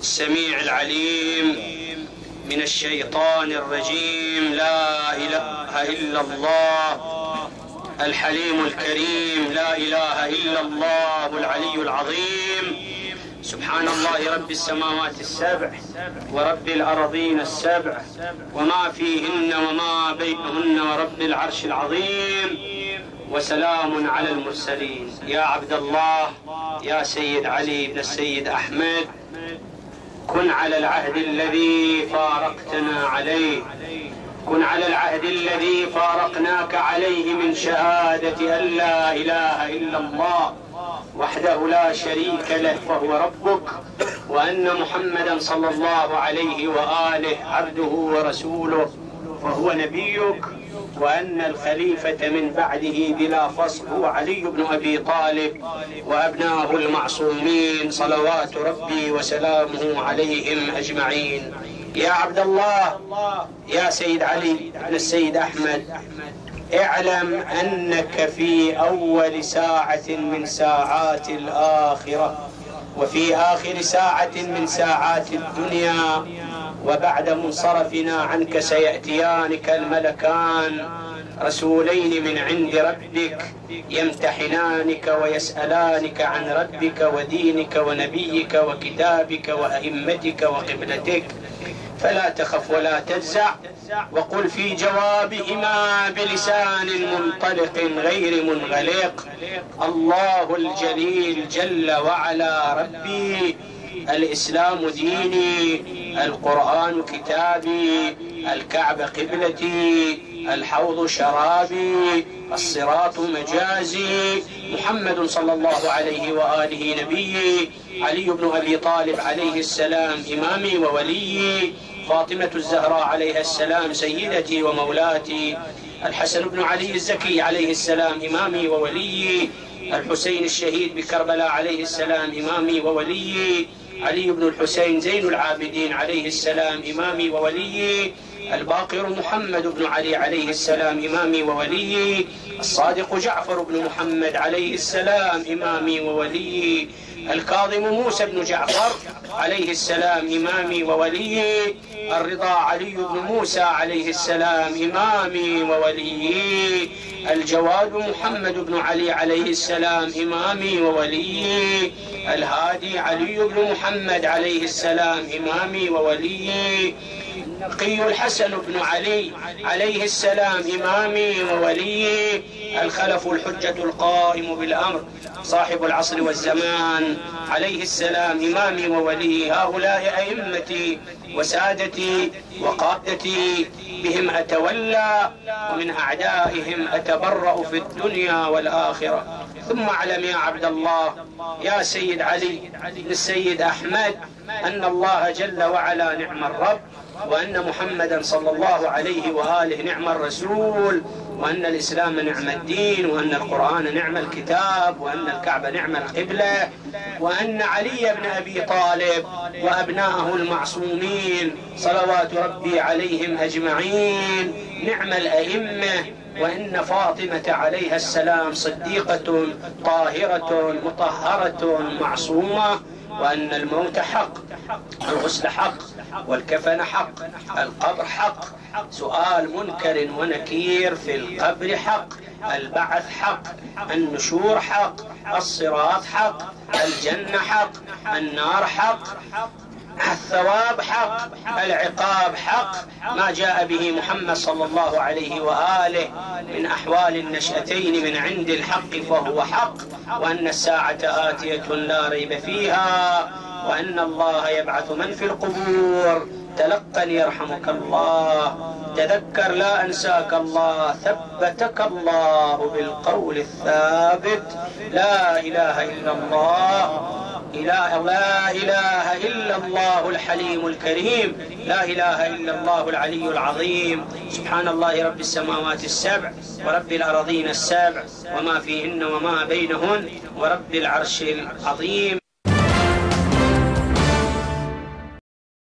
السميع العليم من الشيطان الرجيم. لا إله إلا الله. الحليم الكريم. لا إله إلا الله. العلي العظيم. سبحان الله رب السماوات السبع ورب الأرضين السبع وما فيهن وما بينهن ورب العرش العظيم وسلام على المرسلين. يا عبد الله يا سيد علي بن السيد أحمد كن على العهد الذي فارقتنا عليه. كن على العهد الذي فارقناك عليه من شهادة أن لا إله إلا الله. وحده لا شريك له فهو ربك وأن محمدا صلى الله عليه وآله عبده ورسوله فهو نبيك وأن الخليفة من بعده بلا فصل هو علي بن أبي طالب وأبناه المعصومين صلوات ربي وسلامه عليهم أجمعين. يا عبد الله يا سيد علي بن السيد أحمد اعلم أنك في أول ساعة من ساعات الآخرة وفي آخر ساعة من ساعات الدنيا وبعد منصرفنا عنك سيأتيانك الملكان رسولين من عند ربك يمتحنانك ويسألانك عن ربك ودينك ونبيك وكتابك وأئمتك وقبلتك فلا تخف ولا تجزع. وقل في جوابهما بلسان منطلق غير منغلق. الله الجليل جل وعلا ربي الإسلام ديني القرآن كتابي الكعبة قبلتي الحوض شرابي الصراط مجازي. محمد صلى الله عليه وآله نبيي علي بن أبي طالب عليه السلام إمامي ووليي. فاطمة الزهراء عليها السلام سيدتي ومولاتي الحسن بن علي الزكي عليه السلام إمامي ووليي الحسين الشهيد بكربلاء عليه السلام إمامي ووليي علي بن الحسين زين العابدين عليه السلام إمامي ووليي الباقر محمد بن علي عليه السلام إمامي ووليي الصادق جعفر بن محمد عليه السلام إمامي ووليي الكاظم موسى بن جعفر عليه السلام إمامي ووليي الرضا علي بن موسى عليه السلام إمامي ووليي. الجواد محمد بن علي عليه السلام إمامي ووليي. الهادي علي بن محمد عليه السلام إمامي ووليي. النقي الحسن بن علي عليه السلام إمامي ووليي الخلف الحجة القائم بالأمر صاحب العصر والزمان. عليه السلام إمامي وولي هؤلاء أئمتي وسادتي وقادتي بهم أتولى ومن أعدائهم أتبرأ في الدنيا والآخرة. ثم اعلم يا عبد الله يا سيد علي السيد أحمد أن الله جل وعلا نعم الرب وأن محمدا صلى الله عليه وآله نعم الرسول وأن الإسلام نعم الدين وأن القرآن نعم الكتاب وأن الكعبة نعم القبلة وأن علي بن أبي طالب وأبناءه المعصومين صلوات ربي عليهم أجمعين نعم الأئمة وإن فاطمة عليها السلام صديقة طاهرة مطهرة معصومة وأن الموت حق الغسل حق والكفن حق القبر حق. سؤال منكر ونكير في القبر حق البعث حق النشور حق الصراط حق الجنة حق النار حق. الثواب حق العقاب حق. ما جاء به محمد صلى الله عليه وآله من أحوال النشأتين من عند الحق فهو حق وأن الساعة آتية لا ريب فيها وأن الله يبعث من في القبور. تلقن يرحمك الله تذكر لا أنساك الله ثبتك الله بالقول الثابت لا إله إلا الله. إله لا إله إلا الله الحليم الكريم لا إله إلا الله العلي العظيم. سبحان الله رب السماوات السبع ورب الأراضين السبع وما فيهن وما بينهن ورب العرش العظيم.